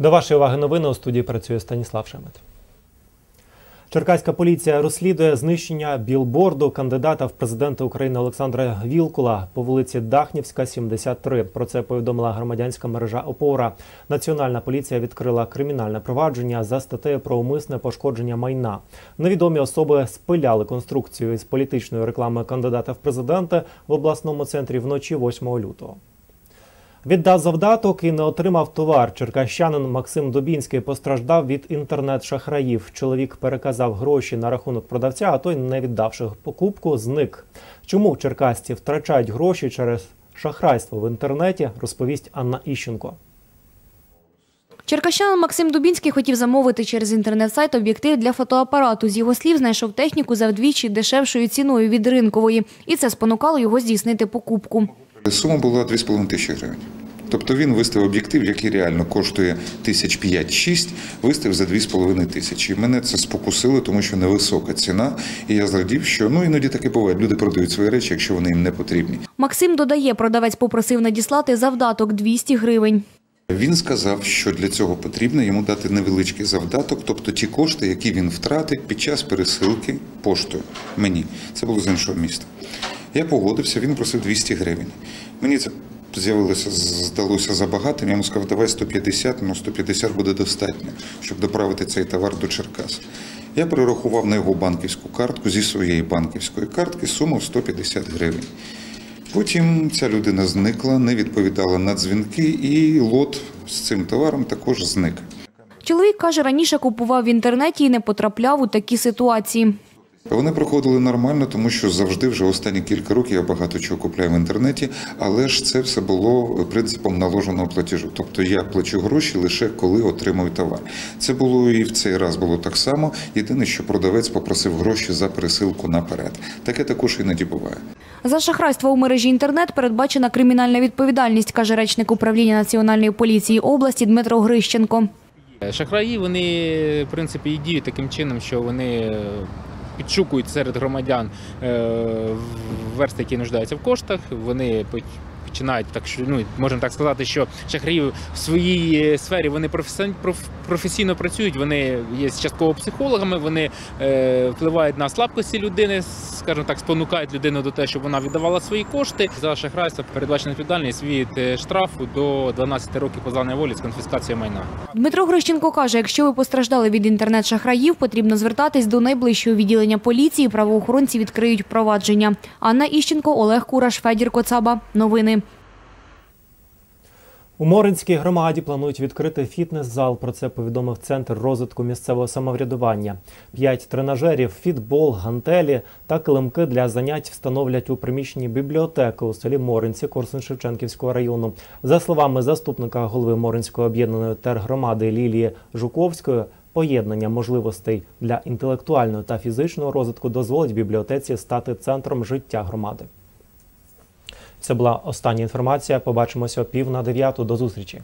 До вашої уваги новини у студії працює Станіслав Шемет. Черкаська поліція розслідує знищення білборду кандидата в президенти України Олександра Вілкула по вулиці Дахнівська, 73. Про це повідомила громадянська мережа Опора. Національна поліція відкрила кримінальне провадження за статтею про умисне пошкодження майна. Невідомі особи спиляли конструкцію із політичної реклами кандидата в президенти в обласному центрі вночі 8 лютого. Віддав завдаток і не отримав товар. Черкащанин Максим Дубінський постраждав від інтернет-шахраїв. Чоловік переказав гроші на рахунок продавця, а той, не віддавши покупку, зник. Чому черкасці втрачають гроші через шахрайство в інтернеті, розповість Анна Іщенко. Черкащанин Максим Дубінський хотів замовити через інтернет-сайт об'єктив для фотоапарату. З його слів, знайшов техніку за вдвічі дешевшою ціною від ринкової. І це спонукало його здійснити покупку. Сума була 2,5 тисячі гривень. Тобто він виставив об'єктив, який реально коштує тисяч 5-6, виставив за 2,5 тисячі. Мене це спокусило, тому що невисока ціна. І я зрадів, що ну іноді таке буває. Люди продають свої речі, якщо вони їм не потрібні. Максим додає, продавець попросив надіслати завдаток 200 гривень. Він сказав, що для цього потрібно йому дати невеличкий завдаток, тобто ті кошти, які він втратить під час пересилки поштою мені. Це було з іншого міста. Я погодився, він просив 200 гривень. Мені це з'явилося, здалося забагато. Я йому сказав, давай 150, ну 150 буде достатньо, щоб доправити цей товар до Черкас. Я перерахував на його банківську картку зі своєї банківської картки суму в 150 гривень. Потім ця людина зникла, не відповідала на дзвінки, і лот з цим товаром також зник. Чоловік каже, раніше купував в інтернеті і не потрапляв у такі ситуації. Вони проходили нормально, тому що завжди вже останні кілька років я багато чого купляю в інтернеті, але ж це все було принципом наложеного платежу. Тобто я плачу гроші лише коли отримую товар. Це було і в цей раз було так само. Єдине, що продавець попросив гроші за пересилку наперед. Таке також іноді буває. За шахрайство у мережі інтернет передбачена кримінальна відповідальність, каже речник управління Національної поліції області Дмитро Грищенко. Шахраї вони в принципі і діють таким чином, що вони підшукують серед громадян е, версти, які нуждаються в коштах. Вони починають так, що ну можемо так сказати, що шахраї в своїй сфері вони професійно працюють. Вони є частково психологами, вони е, впливають на слабкості людини, скажімо так, спонукають людину до того, щоб вона віддавала свої кошти. За шахрайство передбачена відповідальність від е, штрафу до 12 років позбавлення волі з конфіскацією майна. Дмитро Грищенко каже: якщо ви постраждали від інтернет-шахраїв, потрібно звертатись до найближчого відділення поліції. Правоохоронці відкриють провадження. Анна Іщенко, Олег Кураш, Федір Коцаба. Новини. У Моринській громаді планують відкрити фітнес-зал. Про це повідомив центр розвитку місцевого самоврядування. П'ять тренажерів, фітбол, гантелі та килимки для занять встановлять у приміщенні бібліотеки у селі Моринці Корсун-Шевченківського району. За словами заступника голови Моринської об'єднаної тергромади Лілії Жуковської. Поєднання можливостей для інтелектуального та фізичного розвитку дозволить бібліотеці стати центром життя громади. Це була остання інформація. Побачимося пів на дев'яту. До зустрічі.